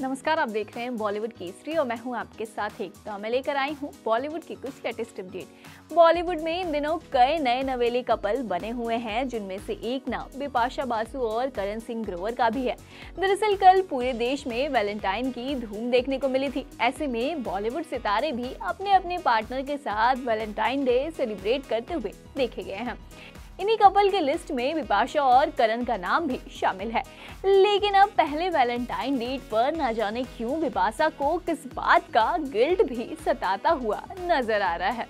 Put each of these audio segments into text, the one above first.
नमस्कार, आप देख रहे हैं बॉलीवुड की हिस्ट्री और मैं हूँ आपके साथ एक तो मैं लेकर आई हूँ बॉलीवुड की कुछ लेटेस्ट अपडेट। बॉलीवुड में इन दिनों कई नए नवेले कपल बने हुए हैं, जिनमें से एक नाम बिपाशा बासु और करण सिंह ग्रोवर का भी है। दरअसल, कल पूरे देश में वैलेंटाइन की धूम देखने को मिली थी। ऐसे में बॉलीवुड सितारे भी अपने अपने पार्टनर के साथ वैलेंटाइन डे सेलिब्रेट करते हुए देखे गए हैं। इन्हीं कपल के लिस्ट में विपाशा और करण का नाम भी शामिल है। लेकिन अब पहले वैलेंटाइन डेट पर न जाने क्यों विपाशा को किस बात का गिल्ट भी सताता हुआ नज़र आ रहा है।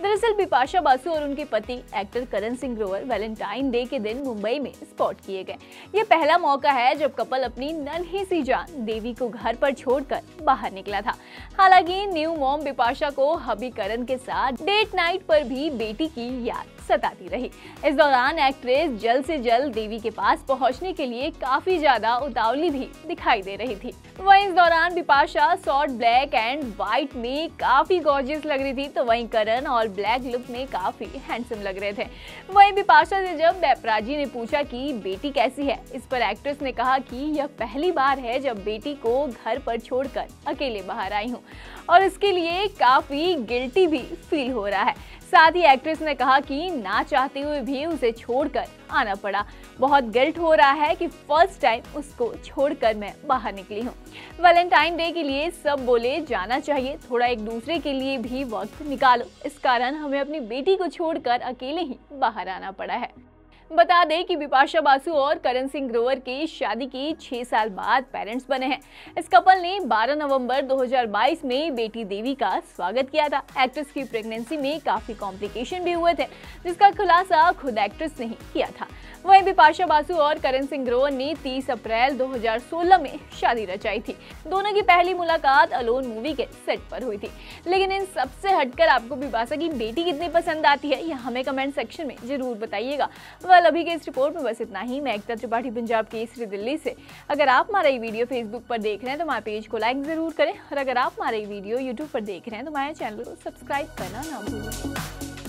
दरअसल बिपाशा बासु और उनके पति actor Karan Singh Grover Valentine day के दिन मुंबई में स्पॉट किए गए। ये पहला मौका है जब कपल अपनी नन्ही सी जान देवी को घर पर छोड़कर बाहर निकला था। हालाँकि न्यू मॉम बिपाशा को हबी करण के साथ डेट नाइट पर भी बेटी की याद सताती रही। इस दौरान एक्ट्रेस जल्द से जल्द देवी के पास पहुँचने के लिए काफ़ी ज़्यादा उतावली भी दिखाई दे रही थी। वहीं इस दौरान Bipasha, short black and white में काफ़ी गॉर्जियस लग रही थी तो वहीं करण और ब्लैक लुक में काफ़ी हैंडसम लग रहे थे। वहीं बिपाशा से जब बैपराजी ने पूछा कि, बेटी कैसी है? इस पर एक्ट्रेस ने कहा कि, यह पहली बार है जब बेटी को घर पर छोड़कर अकेले बाहर आई हूँ, और इसके लिए काफ़ी गिल्टी भी फील हो रहा है। साथ ही एक्ट्रेस ने कहा कि ना चाहते हुए भी उसे छोड़कर आना पड़ा। बहुत गिल्ट हो रहा है कि फ़र्स्ट टाइम उसको छोड़कर मैं बाहर निकली हूँ। वैलेंटाइन डे के लिए सब बोले, जाना चाहिए, थोड़ा एक दूसरे के लिए भी वक्त निकालो। इस कारण हमें अपनी बेटी को छोड़कर अकेले ही बाहर आना पड़ा है। बता दें कि बिपाशा बासु और करण सिंह ग्रोवर की शादी की छह साल बाद पेरेंट्स बने हैं। इस कपल ने 12 नवंबर 2022 में बेटी देवी का स्वागत किया था। एक्ट्रेस की प्रेगनेंसी में काफ़ी कॉम्प्लिकेशन भी हुए थे, जिसका खुलासा खुद एक्ट्रेस ने ही किया था। वहीं बिपाशा बासु और करण सिंह ग्रोवर ने 30 अप्रैल 2016 में शादी रचाई थी। दोनों की पहली मुलाकात अलोन मूवी के सेट पर हुई थी। लेकिन इन सबसे हटकर आपको बिपाशा की बेटी कितनी पसंद आती है, यह हमें कमेंट सेक्शन में ज़रूर बताइएगा। वेल अभी के इस रिपोर्ट में बस इतना ही। मैं एकता त्रिपाठी, पंजाब केसरी, दिल्ली से। अगर आप हमारा ये वीडियो फेसबुक पर देख रहे हैं तो हमारे पेज को लाइक ज़रूर करें। और अगर आप हमारा ये वीडियो यूट्यूब पर देख रहे हैं तो हमारे चैनल को सब्सक्राइब करना ना भूलें।